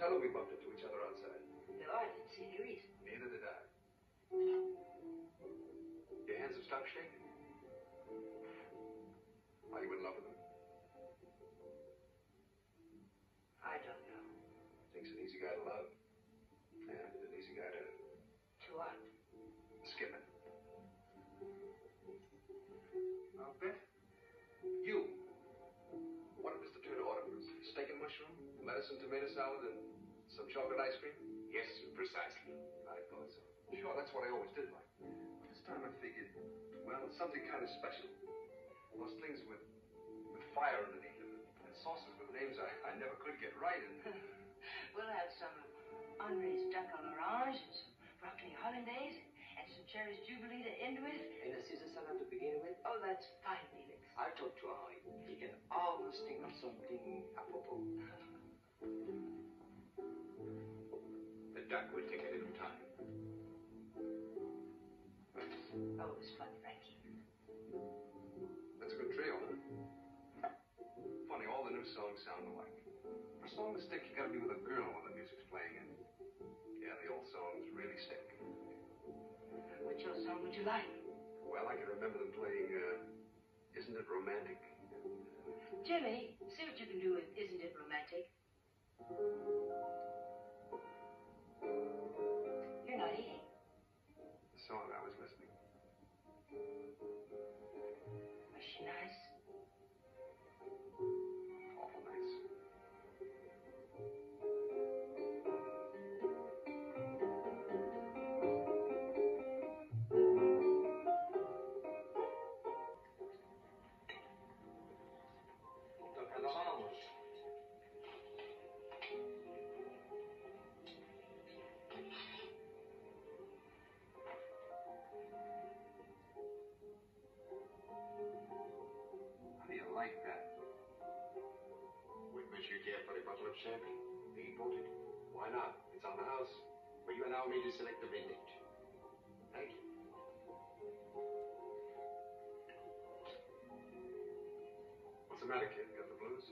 tell him we bumped into each other outside. No, I didn't see you eat. Neither did I. Your hands have stopped shaking. Are you in love with him? I don't know. Dink's an easy guy to love. Mushroom, lettuce and tomato salad, and some chocolate ice cream? Yes, precisely. I thought so. Sure, that's what I always did like. But this time I figured, well, it's something kind of special. Those things with with fire underneath them, and sauces with names I, I never could get right, and We'll have some Henri's duck à l'orange and some broccoli hollandaise and some cherries jubilee to end with. And a Caesar salad to begin with? Oh, that's fine, Felix. I'll talk to Henri. He can always think of something apropos. duck will take a little time. Oh, it was fun, Frankie. that's a good trio, huh? Funny, all the new songs sound alike. For a song to stick, you gotta be with a girl when the music's playing, and yeah, the old songs really stick. Which old song would you like? Well, I can remember them playing, uh, Isn't It Romantic? Jimmy, see what you can do with Isn't It Romantic? For a bottle of champagne? The imported? Why not? It's on the house. Will you allow me to select the vintage? Thank you. What's the matter, kid? Got the blues?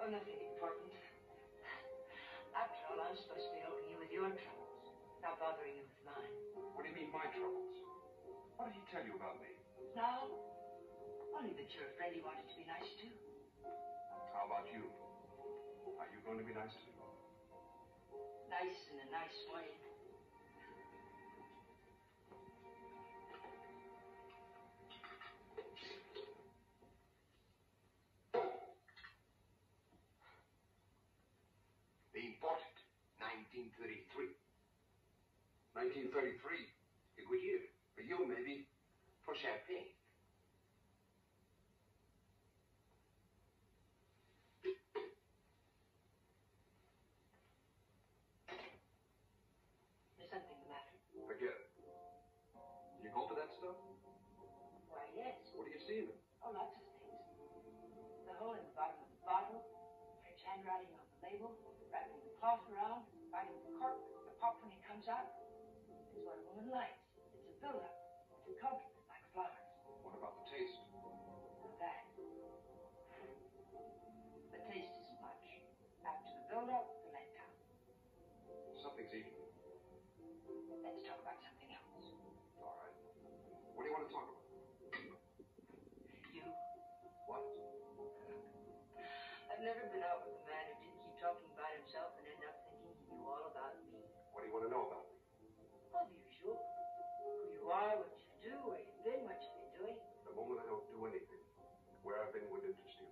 Oh, nothing important. After all, I'm supposed to be helping you with your troubles, not bothering you with mine. What do you mean, my troubles? What did he tell you about me? No, only that you're afraid he wanted to be nice too. Going to be nice to me? Nice in a nice way. The imported, 1933. 1933. A good year. For you, maybe. For champagne. There's something the matter. Forget it. You go to that stuff? Why, yes. What do you see in it? Oh, lots of things. The hole in the bottom of the bottle, French handwriting on the label, wrapping the cloth around, biting the cork, the pop when it comes out. It's what a woman likes. It's a build-up. It's a compliment, I've never been out with a man who didn't keep talking about himself and end up thinking he knew all about me. What do you want to know about me? All the usual. Who you are, what you do, where you've been, what you've been doing. The moment I don't do anything, where I've been would interest you.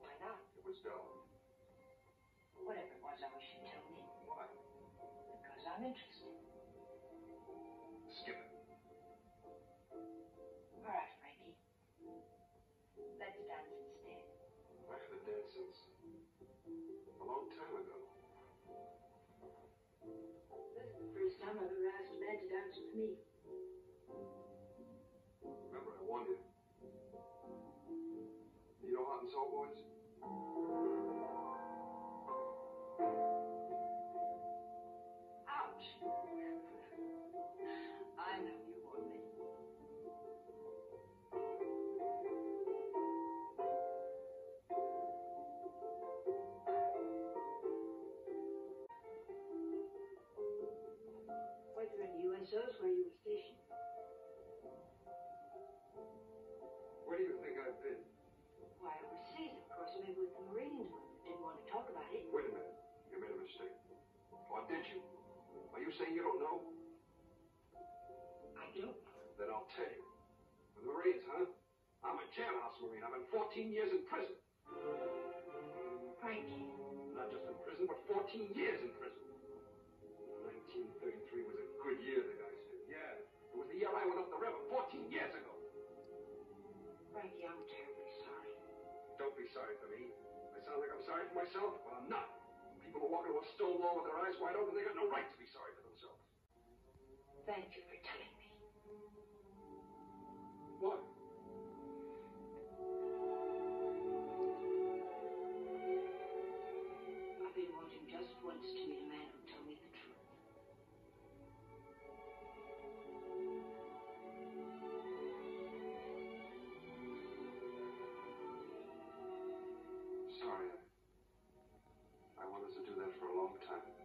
Why not? It was dull. Whatever it was, I wish you'd tell me. Why? Because I'm interested. Skip it. All right, Frankie. Let's dance instead. Long time ago. This is the first time I've ever asked a man to dance with me. Remember, I warned you. You know Hot and Soul Boys? been? Why, overseas, of course. Maybe with the Marines, didn't want to talk about it. Wait a minute. You made a mistake. Or did you? Are you saying you don't know? I do. Then I'll tell you. The Marines, huh? I'm a jailhouse Marine. I've been 14 years in prison. Frankie. Not just in prison, but 14 years in prison. 1933 was a sorry for me. I sound like I'm sorry for myself, but I'm not. People who walk into a stone wall with their eyes wide open, they got no right to be sorry for themselves. Thank you for a long time.